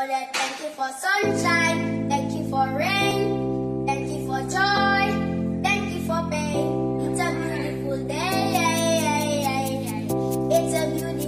Lord, thank you for sunshine. Thank you for rain. Thank you for joy. Thank you for pain. It's a beautiful day. It's a beautiful